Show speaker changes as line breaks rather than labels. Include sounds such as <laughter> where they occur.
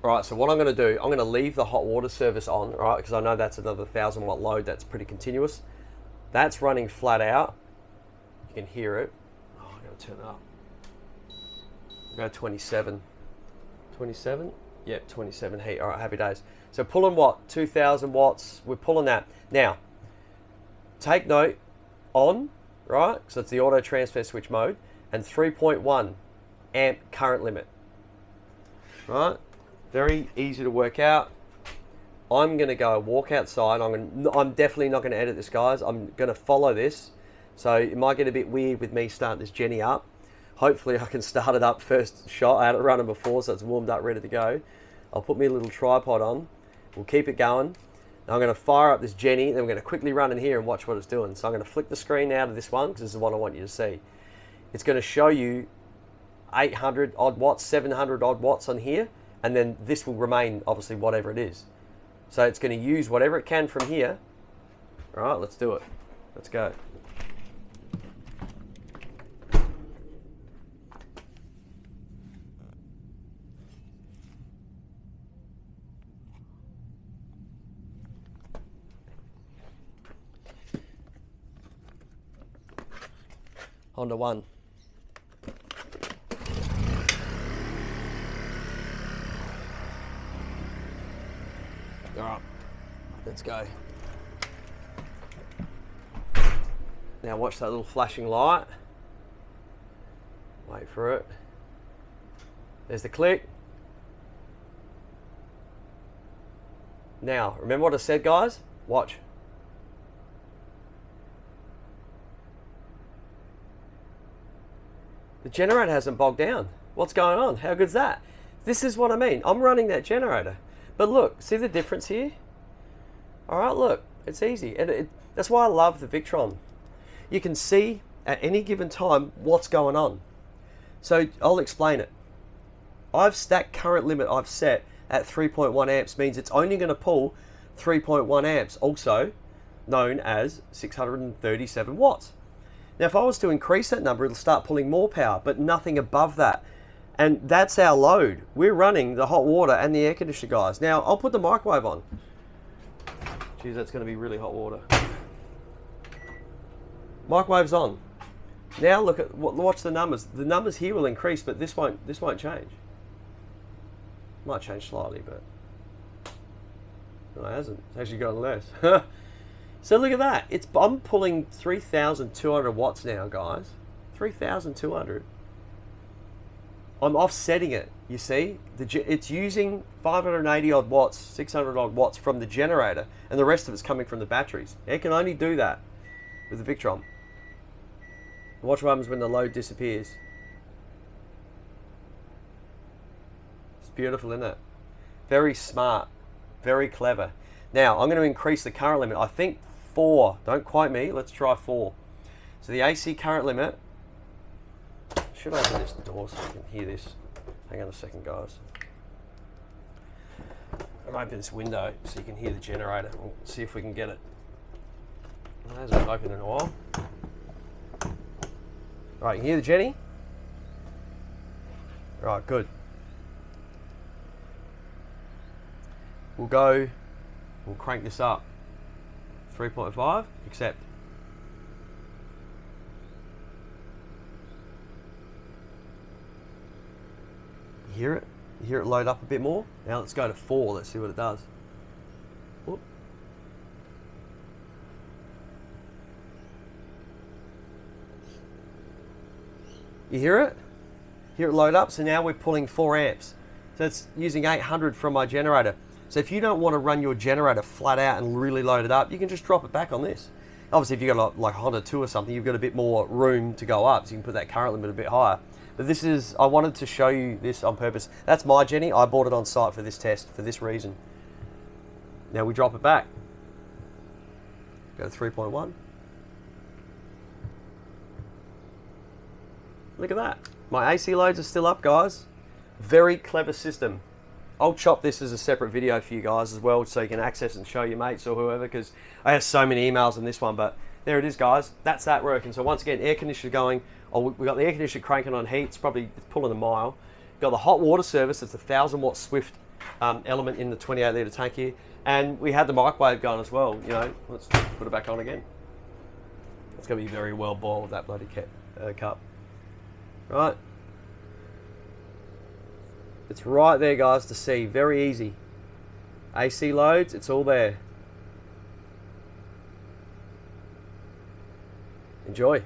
Right, so what I'm going to do, I'm going to leave the hot water service on, right, because I know that's another 1000 watt load that's pretty continuous. That's running flat out. You can hear it. Oh, I'm to turn it up. Go 27. 27? Yep, 27 heat. All right, happy days. So pulling what? 2000 watts. We're pulling that. Now, take note on, right, so it's the auto transfer switch mode, and 3.1 amp current limit. Right? Very easy to work out. I'm going to go walk outside. I'm, gonna, I'm definitely not going to edit this, guys. I'm going to follow this. So it might get a bit weird with me starting this Jenny up. Hopefully I can start it up first shot. I had it running before, so it's warmed up, ready to go. I'll put me a little tripod on. We'll keep it going. Now I'm to fire up this Jenny, then going to quickly run in here and watch what it's doing. So I'm going to flick the screen out of this one, because this is one I want you to see. It's going to show you 800 odd watts, 700 odd watts on here, and then this will remain obviously whatever it is. So it's going to use whatever it can from here. All right, let's do it. Let's go. Honda 1. Alright, let's go. Now watch that little flashing light. Wait for it. There's the click. Now, remember what I said, guys? Watch. The generator hasn't bogged down. What's going on? How good's that? This is what I mean. I'm running that generator. But look, see the difference here? All right, look, it's easy. And it, that's why I love the Victron. You can see at any given time what's going on. So I'll explain it. I've stacked current limit I've set at 3.1 amps means it's only going to pull 3.1 amps, also known as 637 watts. Now, if I was to increase that number, it'll start pulling more power, but nothing above that. And that's our load. We're running the hot water and the air conditioner, guys. Now, I'll put the microwave on. Geez, that's going to be really hot water. Microwave's on. Now look at what watch the numbers. The numbers here will increase, but this won't. This won't change. Might change slightly, but no, it hasn't. It's actually gone less. <laughs> so look at that. It's I'm pulling 3,200 watts now, guys. 3,200. I'm offsetting it. You see, the, it's using 580 odd watts, 600 odd watts from the generator, and the rest of it's coming from the batteries. It can only do that with the Victron. Watch what happens when the load disappears. It's beautiful, isn't it? Very smart, very clever. Now, I'm going to increase the current limit. I think four. Don't quote me. Let's try four. So the AC current limit. Should open this door so I can hear this? Hang on a second, guys. I'm open this window so you can hear the generator. We'll see if we can get it. It hasn't been open in a while. Right, you hear the Jenny? Right, good. We'll go, we'll crank this up. 3.5, accept. Hear it? You hear it load up a bit more? Now let's go to 4, let's see what it does. Whoop. You hear it? Hear it load up? So now we're pulling 4 amps. So it's using 800 from my generator. So if you don't want to run your generator flat out and really load it up, you can just drop it back on this. Obviously, if you've got a, like Honda 2 or something, you've got a bit more room to go up, so you can put that current limit a bit higher. But this is, I wanted to show you this on purpose. That's my Jenny. I bought it on site for this test, for this reason. Now we drop it back. Go to 3.1. Look at that. My AC loads are still up, guys. Very clever system. I'll chop this as a separate video for you guys as well so you can access and show your mates or whoever because I have so many emails on this one. But there it is, guys. That's that working. So once again, air conditioner going. Oh, we got the air conditioner cranking on heat. It's probably pulling a mile. We've got the hot water service. It's a 1,000 watt Swift um, element in the 28 litre tank here. And we had the microwave going as well. You know, let's put it back on again. It's going to be very well boiled, that bloody uh, cup. Right. It's right there, guys, to see. Very easy. AC loads, it's all there. Enjoy.